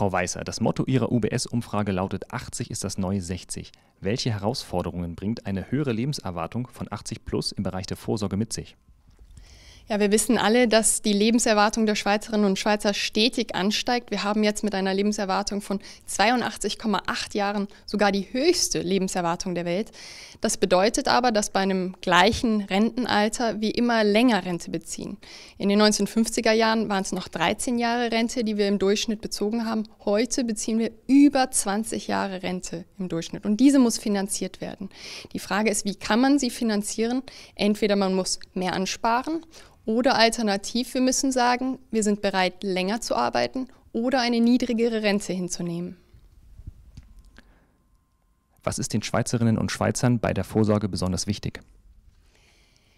Frau Weißer, das Motto Ihrer UBS-Umfrage lautet 80 ist das neue 60. Welche Herausforderungen bringt eine höhere Lebenserwartung von 80 plus im Bereich der Vorsorge mit sich? Ja, wir wissen alle, dass die Lebenserwartung der Schweizerinnen und Schweizer stetig ansteigt. Wir haben jetzt mit einer Lebenserwartung von 82,8 Jahren sogar die höchste Lebenserwartung der Welt. Das bedeutet aber, dass bei einem gleichen Rentenalter wir immer länger Rente beziehen. In den 1950er Jahren waren es noch 13 Jahre Rente, die wir im Durchschnitt bezogen haben. Heute beziehen wir über 20 Jahre Rente im Durchschnitt. Und diese muss finanziert werden. Die Frage ist, wie kann man sie finanzieren? Entweder man muss mehr ansparen oder alternativ, wir müssen sagen, wir sind bereit, länger zu arbeiten oder eine niedrigere Rente hinzunehmen. Was ist den Schweizerinnen und Schweizern bei der Vorsorge besonders wichtig?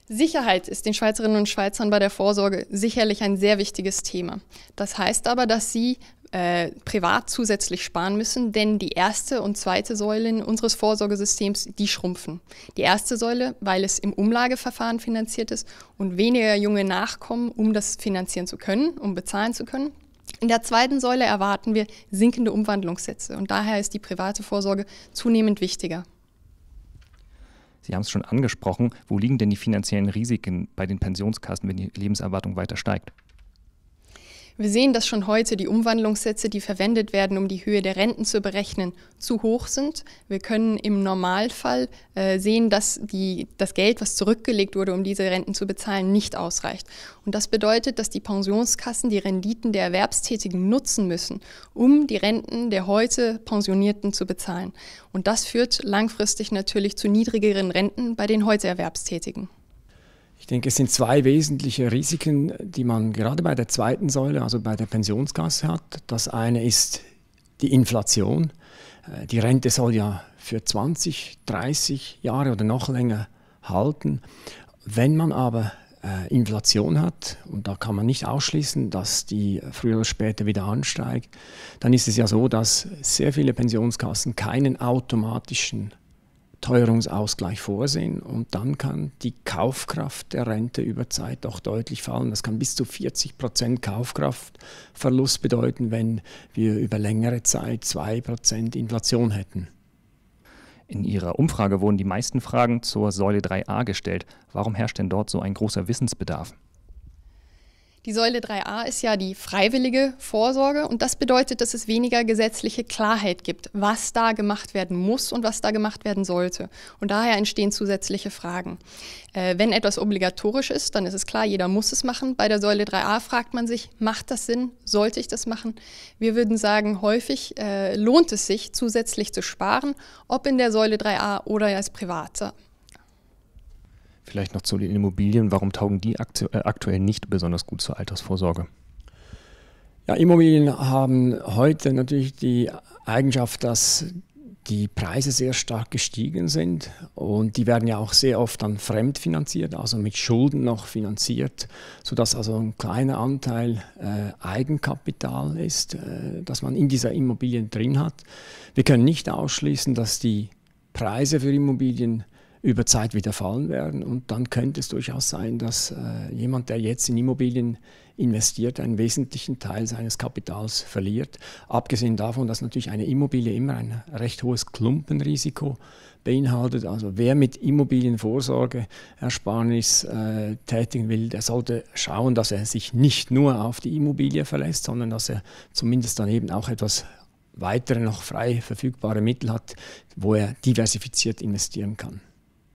Sicherheit ist den Schweizerinnen und Schweizern bei der Vorsorge sicherlich ein sehr wichtiges Thema. Das heißt aber, dass sie äh, privat zusätzlich sparen müssen, denn die erste und zweite Säule unseres Vorsorgesystems, die schrumpfen. Die erste Säule, weil es im Umlageverfahren finanziert ist und weniger junge nachkommen, um das finanzieren zu können, um bezahlen zu können. In der zweiten Säule erwarten wir sinkende Umwandlungssätze und daher ist die private Vorsorge zunehmend wichtiger. Sie haben es schon angesprochen. Wo liegen denn die finanziellen Risiken bei den Pensionskassen, wenn die Lebenserwartung weiter steigt? Wir sehen, dass schon heute die Umwandlungssätze, die verwendet werden, um die Höhe der Renten zu berechnen, zu hoch sind. Wir können im Normalfall äh, sehen, dass die, das Geld, was zurückgelegt wurde, um diese Renten zu bezahlen, nicht ausreicht. Und das bedeutet, dass die Pensionskassen die Renditen der Erwerbstätigen nutzen müssen, um die Renten der heute Pensionierten zu bezahlen. Und das führt langfristig natürlich zu niedrigeren Renten bei den heute Erwerbstätigen. Ich denke, es sind zwei wesentliche Risiken, die man gerade bei der zweiten Säule, also bei der Pensionskasse hat. Das eine ist die Inflation. Äh, die Rente soll ja für 20, 30 Jahre oder noch länger halten. Wenn man aber äh, Inflation hat, und da kann man nicht ausschließen, dass die früher oder später wieder ansteigt, dann ist es ja so, dass sehr viele Pensionskassen keinen automatischen Teuerungsausgleich vorsehen und dann kann die Kaufkraft der Rente über Zeit auch deutlich fallen. Das kann bis zu 40 Prozent Kaufkraftverlust bedeuten, wenn wir über längere Zeit 2 Prozent Inflation hätten. In Ihrer Umfrage wurden die meisten Fragen zur Säule 3a gestellt. Warum herrscht denn dort so ein großer Wissensbedarf? Die Säule 3a ist ja die freiwillige Vorsorge und das bedeutet, dass es weniger gesetzliche Klarheit gibt, was da gemacht werden muss und was da gemacht werden sollte. Und daher entstehen zusätzliche Fragen. Äh, wenn etwas obligatorisch ist, dann ist es klar, jeder muss es machen. Bei der Säule 3a fragt man sich, macht das Sinn? Sollte ich das machen? Wir würden sagen, häufig äh, lohnt es sich, zusätzlich zu sparen, ob in der Säule 3a oder als Private. Vielleicht noch zu den Immobilien. Warum taugen die äh, aktuell nicht besonders gut zur Altersvorsorge? Ja, Immobilien haben heute natürlich die Eigenschaft, dass die Preise sehr stark gestiegen sind und die werden ja auch sehr oft dann fremdfinanziert, also mit Schulden noch finanziert, sodass also ein kleiner Anteil äh, Eigenkapital ist, äh, dass man in dieser Immobilien drin hat. Wir können nicht ausschließen, dass die Preise für Immobilien über Zeit wieder fallen werden. Und dann könnte es durchaus sein, dass äh, jemand, der jetzt in Immobilien investiert, einen wesentlichen Teil seines Kapitals verliert. Abgesehen davon, dass natürlich eine Immobilie immer ein recht hohes Klumpenrisiko beinhaltet. Also wer mit Immobilienvorsorge Ersparnis äh, tätigen will, der sollte schauen, dass er sich nicht nur auf die Immobilie verlässt, sondern dass er zumindest dann eben auch etwas weitere noch frei verfügbare Mittel hat, wo er diversifiziert investieren kann.